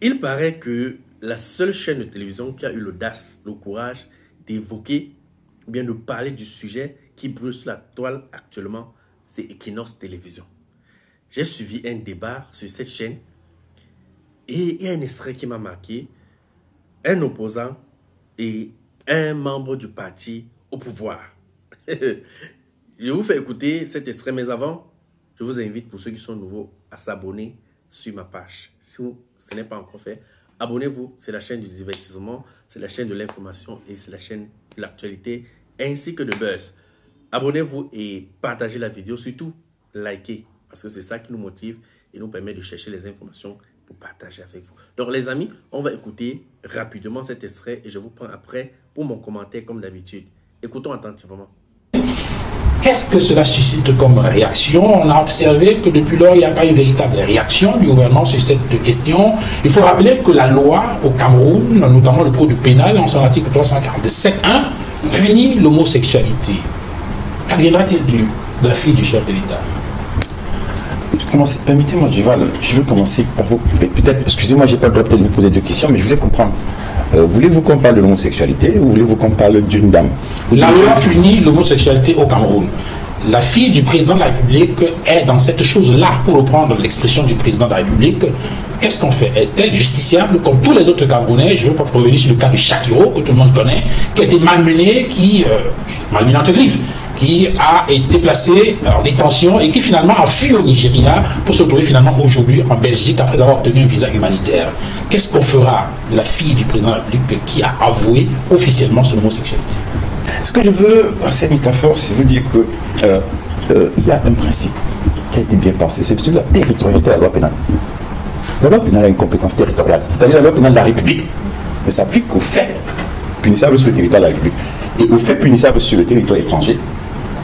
Il paraît que la seule chaîne de télévision qui a eu l'audace, le courage d'évoquer bien de parler du sujet qui brûle sur la toile actuellement, c'est Equinox Télévision. J'ai suivi un débat sur cette chaîne et il y a un extrait qui m'a marqué. Un opposant et un membre du parti au pouvoir. je vous fais écouter cet extrait, mais avant, je vous invite pour ceux qui sont nouveaux à s'abonner sur ma page. Si ce n'est pas encore fait, abonnez-vous. C'est la chaîne du divertissement, c'est la chaîne de l'information et c'est la chaîne de l'actualité ainsi que de buzz. Abonnez-vous et partagez la vidéo, surtout likez parce que c'est ça qui nous motive et nous permet de chercher les informations pour partager avec vous. Donc les amis, on va écouter rapidement cet extrait et je vous prends après pour mon commentaire comme d'habitude. Écoutons attentivement. Qu'est-ce que cela suscite comme réaction? On a observé que depuis lors, il n'y a pas une véritable réaction du gouvernement sur cette question. Il faut rappeler que la loi au Cameroun, notamment le code pénal, en son article 347.1, punit l'homosexualité. Qu'adviendra-t-il de la fille du chef de l'État? Permettez-moi, Duval, je veux commencer par vous. Peut-être, excusez-moi, j'ai pas le droit de vous poser deux questions, mais je voulais comprendre. Euh, voulez-vous qu'on parle de l'homosexualité ou voulez-vous qu'on parle d'une dame La loi punit l'homosexualité au Cameroun. La fille du président de la République est dans cette chose-là, pour reprendre l'expression du président de la République. Qu'est-ce qu'on fait? Est-elle justiciable comme tous les autres Camerounais? Je ne veux pas revenir sur le cas de Shakiro, que tout le monde connaît, qui a été malmené, qui, euh, malmené entre griffes, qui a été placé en détention et qui finalement a fui au Nigeria pour se retrouver finalement aujourd'hui en Belgique après avoir obtenu un visa humanitaire. Qu'est-ce qu'on fera de la fille du président de la République qui a avoué officiellement son homosexualité? Ce que je veux par cette métaphore, c'est vous dire que euh, euh, y a un principe qui a été bien pensé, c'est celui de la territorialité de la loi pénale. La loi pénale a une compétence territoriale, c'est-à-dire la loi pénale de la République ne s'applique qu'aux faits punissables sur le territoire de la République et aux faits punissables sur le territoire étranger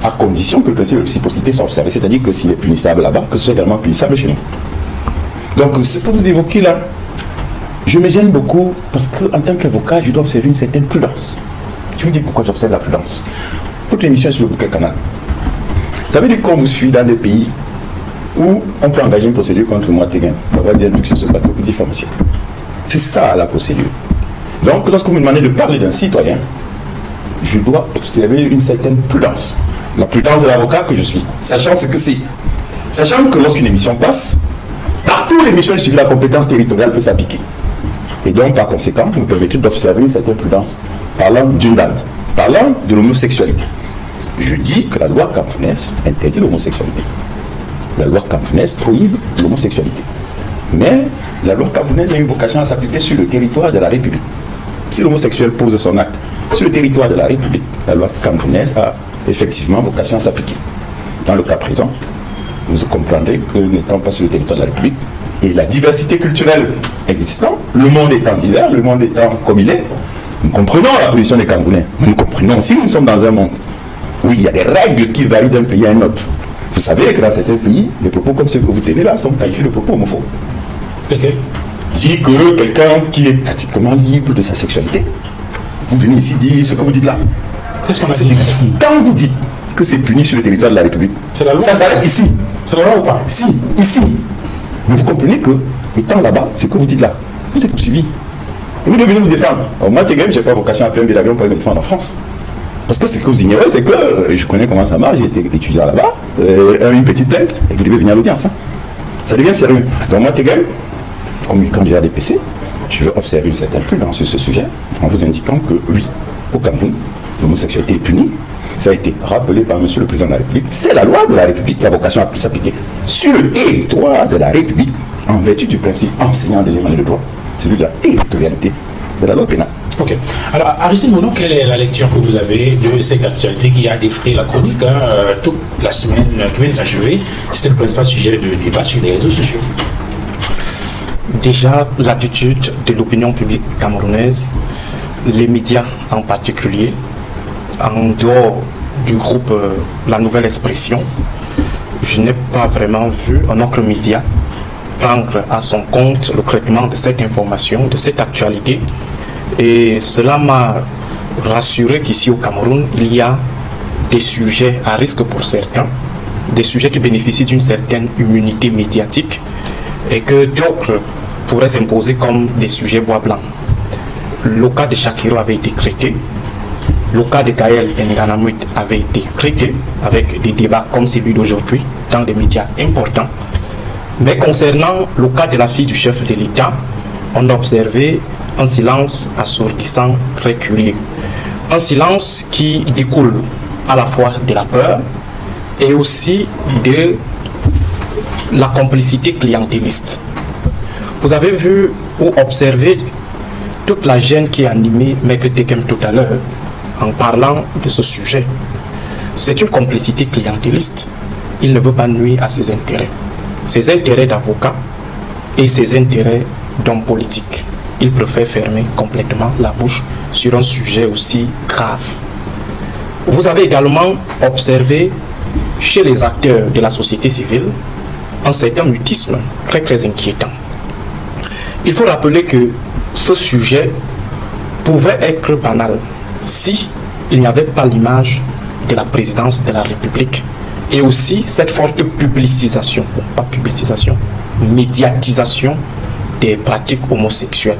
à condition que le principe de réciprocité soit observé. C'est-à-dire que s'il est punissable là-bas, que ce soit également punissable chez nous. Donc, ce que vous évoquez là, je me gêne beaucoup parce qu'en tant qu'avocat, je dois observer une certaine prudence. Je vous dis pourquoi j'observe la prudence. Votre émission est sur le bouquet canal. Ça veut dire qu'on vous suit dans des pays où on peut engager une procédure contre moi, Téguin, la voie d'induction sur le pour diffamation. C'est ça la procédure. Donc, lorsque vous me demandez de parler d'un citoyen, je dois observer une certaine prudence la prudence de l'avocat que je suis, sachant ce que c'est. Sachant que lorsqu'une émission passe, partout l'émission suivie, la compétence territoriale peut s'appliquer. Et donc, par conséquent, vous permettez d'observer une certaine prudence. Parlant d'une dame, parlant de l'homosexualité. Je dis que la loi camerounaise interdit l'homosexualité. La loi camerounaise prohibe l'homosexualité. Mais la loi camerounaise a une vocation à s'appliquer sur le territoire de la République. Si l'homosexuel pose son acte sur le territoire de la République, la loi camerounaise a effectivement vocation à s'appliquer. Dans le cas présent, vous comprendrez que n'étant pas sur le territoire de la République, et la diversité culturelle existant, le monde étant divers, le monde étant comme il est, nous comprenons la position des Camerounais. Nous comprenons aussi nous sommes dans un monde où il y a des règles qui varient d'un pays à un autre. Vous savez que dans certains pays, les propos comme ceux que vous tenez là sont qualifiés de propos homophobes. Ok. Si que quelqu'un qui est pratiquement libre de sa sexualité, vous venez ici dire ce que vous dites là, Qu'est-ce qu'on a dit? Quand vous dites que c'est puni sur le territoire de la République, C'est la loi. ça s'arrête ici. C'est la loi ou pas? Si, ici. Mais vous comprenez que, étant là-bas, ce que vous dites là, vous êtes poursuivi. Vous devez vous défendre. Moi, Tegel, je n'ai pas vocation à un billet d'avion pour aller me défendre en France. Parce que ce que vous ignorez, c'est que euh, je connais comment ça marche, j'ai été étudiant là-bas, euh, une petite plainte, et vous devez venir à l'audience. hein. Ça devient sérieux. Donc, moi, Tegel, comme candidat des PC, je veux observer une certaine prudence sur ce sujet, en vous indiquant que oui, au Cameroun, l'homosexualité est punie. Ça a été rappelé par Monsieur le Président de la République. C'est la loi de la République qui a vocation à s'appliquer sur le territoire de la République en vertu du principe enseignant en deuxième année de droit, celui de la territorialité de la loi pénale. Ok. Alors, Aristide Mono, quelle est la lecture que vous avez de cette actualité qui a défrayé la chronique hein, euh, toute la semaine qui vient de s'achever? C'était le principal sujet de débat sur les réseaux sociaux. Déjà, l'attitude de l'opinion publique camerounaise, les médias en particulier, en dehors du groupe euh, La Nouvelle Expression, je n'ai pas vraiment vu un autre média prendre à son compte le traitement de cette information, de cette actualité. Et cela m'a rassuré qu'ici au Cameroun, il y a des sujets à risque pour certains, des sujets qui bénéficient d'une certaine immunité médiatique et que d'autres pourraient s'imposer comme des sujets bois blancs. Le cas de Shakiro avait été traité. Le cas de Gaël Nganamut avait été traité avec des débats comme celui d'aujourd'hui dans des médias importants. Mais concernant le cas de la fille du chef de l'État, on a observé un silence assourdissant très curieux. Un silence qui découle à la fois de la peur et aussi de la complicité clientéliste. Vous avez vu ou observé toute la gêne qui a animé Maître Tekem tout à l'heure en parlant de ce sujet. C'est une complicité clientéliste. Il ne veut pas nuire à ses intérêts. Ses intérêts d'avocat et ses intérêts d'homme politique. Il préfère fermer complètement la bouche sur un sujet aussi grave. Vous avez également observé chez les acteurs de la société civile un certain mutisme très très inquiétant. Il faut rappeler que ce sujet pouvait être banal si il n'y avait pas l'image de la présidence de la République et aussi cette forte publicisation, pas publicisation, médiatisation des pratiques homosexuelles.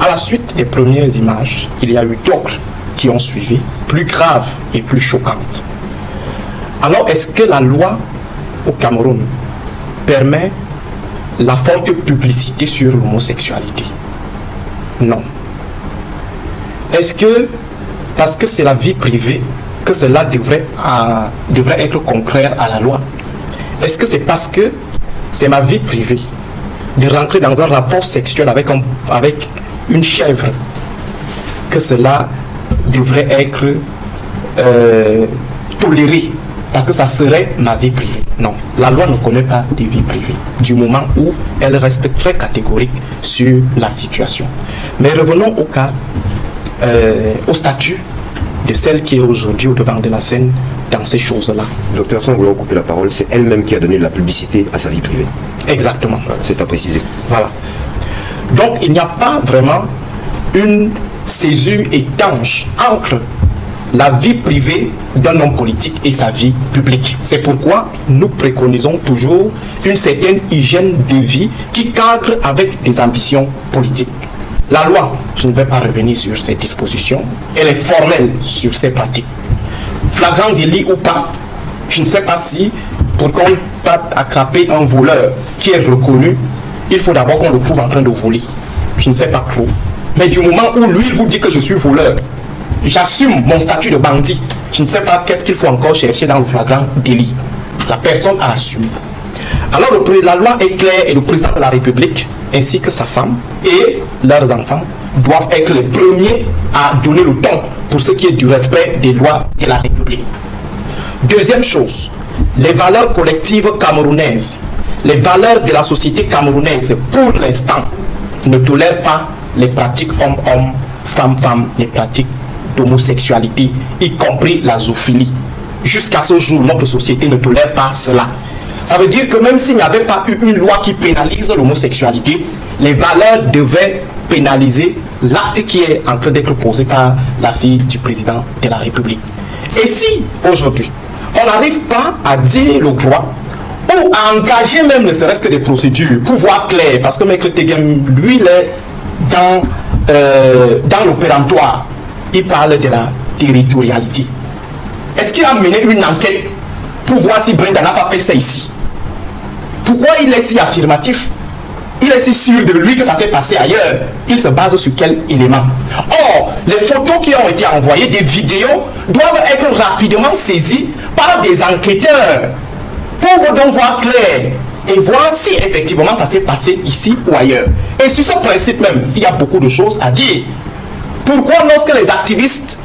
À la suite des premières images, il y a eu d'autres qui ont suivi, plus graves et plus choquantes. Alors, est-ce que la loi au Cameroun permet la forte publicité sur l'homosexualité? Non. Est-ce que, parce que c'est la vie privée, que cela devrait, euh, devrait être contraire à la loi Est-ce que c'est parce que c'est ma vie privée de rentrer dans un rapport sexuel avec, avec une chèvre que cela devrait être euh, toléré parce que ça serait ma vie privée? Non, la loi ne connaît pas de vie privée du moment où elle reste très catégorique sur la situation. Mais revenons au cas, euh, au statut de celle qui est aujourd'hui au devant de la scène dans ces choses-là. Docteur, sans vouloir couper la parole, c'est elle-même qui a donné de la publicité à sa vie privée. Exactement. C'est à préciser. Voilà. Donc il n'y a pas vraiment une césure étanche entre la vie privée d'un homme politique et sa vie publique. C'est pourquoi nous préconisons toujours une certaine hygiène de vie qui cadre avec des ambitions politiques. La loi, je ne vais pas revenir sur ces dispositions, elle est formelle sur ces pratiques. Flagrant délit ou pas, je ne sais pas si pour qu'on pas attraper un voleur qui est reconnu, il faut d'abord qu'on le trouve en train de voler. Je ne sais pas trop. Mais du moment où lui, vous dit que je suis voleur, j'assume mon statut de bandit. Je ne sais pas qu'est-ce qu'il faut encore chercher dans le flagrant délit. La personne a assumé. Alors le, la loi est claire et le président de la République, ainsi que sa femme et leurs enfants, doivent être les premiers à donner le ton pour ce qui est du respect des lois de la République. Deuxième chose, les valeurs collectives camerounaises, les valeurs de la société camerounaise, pour l'instant, ne tolèrent pas les pratiques homme-homme, femme-femme, les pratiques d'homosexualité, y compris la zoophilie. Jusqu'à ce jour, notre société ne tolère pas cela. Ça veut dire que même s'il n'y avait pas eu une loi qui pénalise l'homosexualité, les valeurs devaient pénaliser l'acte qui est en train d'être posé par la fille du président de la République. Et si aujourd'hui, on n'arrive pas à dire le droit ou à engager même ne serait-ce que des procédures pour voir clair, parce que Maître Tegem, lui, il est dans, euh, dans l'opératoire, il parle de la territorialité. Est-ce qu'il a mené une enquête pour voir si Brenda n'a pas fait ça ici? Pourquoi il est si affirmatif? Il est si sûr de lui que ça s'est passé ailleurs. Il se base sur quel élément? Or, les photos qui ont été envoyées, des vidéos, doivent être rapidement saisies par des enquêteurs pour donc voir clair et voir si effectivement ça s'est passé ici ou ailleurs. Et sur ce principe même, il y a beaucoup de choses à dire. Pourquoi lorsque les activistes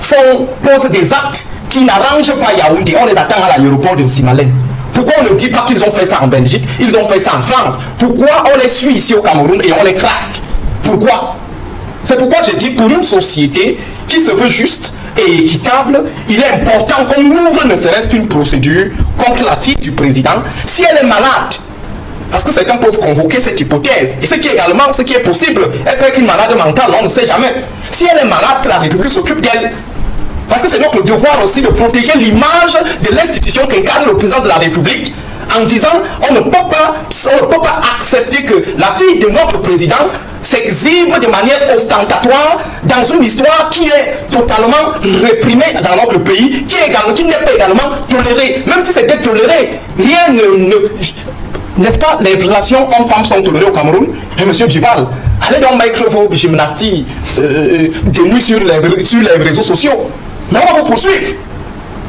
font, posent des actes qui n'arrangent pas Yaoundé, on les attend à l'aéroport de Simalène? Pourquoi on ne dit pas qu'ils ont fait ça en Belgique, ils ont fait ça en France? Pourquoi on les suit ici au Cameroun et on les craque Pourquoi? C'est pourquoi je dis pour une société qui se veut juste et équitable, il est important qu'on ouvre ne serait-ce qu'une procédure contre la fille du président si elle est malade. Parce que certains peuvent convoquer cette hypothèse. Et ce qui est également, ce qui est possible, elle peut être une malade mentale, on ne sait jamais. Si elle est malade, que la République s'occupe d'elle. Parce que c'est notre devoir aussi de protéger l'image de l'institution qu'incarne le président de la République en disant on ne peut pas, on ne peut pas accepter que la fille de notre président s'exhibe de manière ostentatoire dans une histoire qui est totalement réprimée dans notre pays, qui qui n'est pas également tolérée. Même si c'était toléré, rien ne, ne- n'est-ce pas, les relations hommes-femmes sont tolérées au Cameroun. Et monsieur Duval, allez donc mettre vos gymnastiques euh, de nuit sur les, sur les réseaux sociaux. Mais on va vous poursuivre.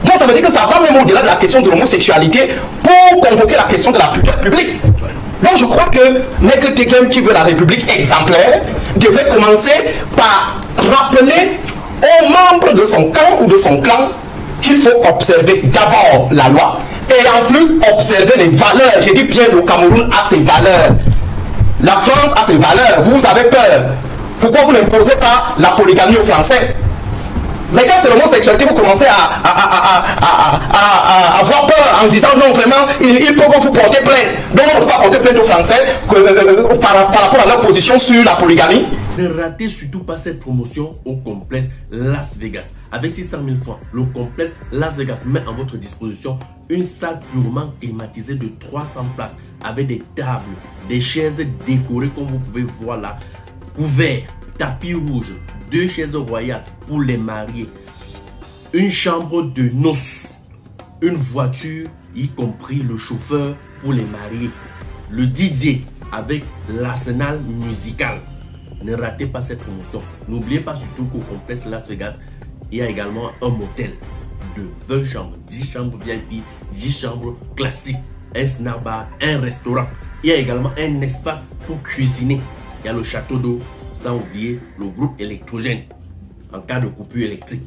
Donc ça veut dire que ça va même au-delà de la question de l'homosexualité pour convoquer la question de la pudeur publique. Donc je crois que Maître Tekem qui veut la République exemplaire devrait commencer par rappeler aux membres de son camp ou de son clan qu'il faut observer d'abord la loi et en plus observer les valeurs. Je dis bien le Cameroun a ses valeurs. La France a ses valeurs. Vous avez peur. Pourquoi vous n'imposez pas la polygamie aux Français? Mais quand c'est l'homosexualité, vous commencez à, à, à, à, avoir peur en disant non, vraiment, ils, ils peuvent vous porter plainte. Donc on ne peut pas porter plainte aux Français euh, euh, par, par rapport à leur position sur la polygamie. Ne ratez surtout pas cette promotion au complexe Las Vegas. Avec 600 000 francs, le complexe Las Vegas met à votre disposition une salle purement climatisée de 300 places avec des tables, des chaises décorées comme vous pouvez voir là, couverts, tapis rouge, deux chaises royales pour les mariés, une chambre de noces, une voiture, y compris le chauffeur pour les mariés, le DJ avec l'arsenal musical. Ne ratez pas cette promotion. N'oubliez pas surtout qu'au complexe Las Vegas, il y a également un motel de 20 chambres, 10 chambres VIP, 10 chambres classiques, un snack bar, un restaurant. Il y a également un espace pour cuisiner. Il y a le château d'eau, sans oublier le groupe électrogène en cas de coupure électrique.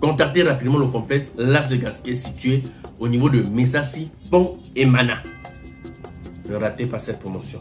Contactez rapidement le complexe Las Vegas qui est situé au niveau de Messassi, Pont et Mana. Ne ratez pas cette promotion.